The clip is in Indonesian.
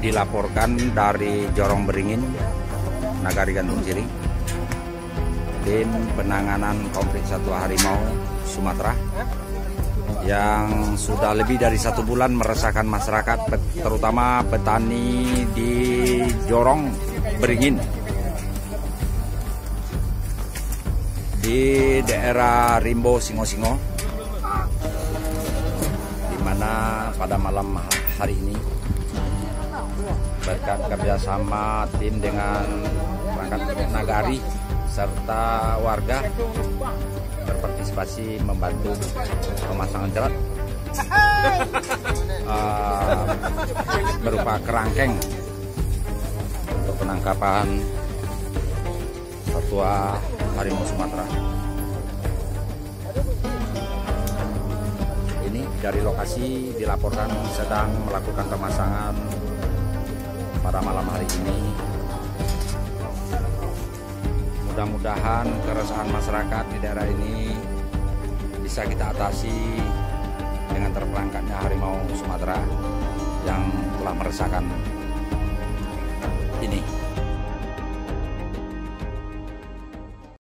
dilaporkan dari Jorong Beringin, Nagari Gantung Ciri. Tim penanganan konflik satwa harimau Sumatera yang sudah lebih dari satu bulan meresahkan masyarakat, terutama petani di Jorong Beringin. Di daerah Rimbo Singo-Singo, di mana pada malam hari ini berkat kerjasama tim dengan perangkat nagari serta warga berpartisipasi membantu pemasangan jerat uh, berupa kerangkeng untuk penangkapan satwa harimau Sumatera. Ini dari lokasi dilaporkan sedang melakukan pemasangan pada malam hari ini. Mudah-mudahan keresahan masyarakat di daerah ini bisa kita atasi dengan terperangkatnya harimau Sumatera yang telah meresahkan ini.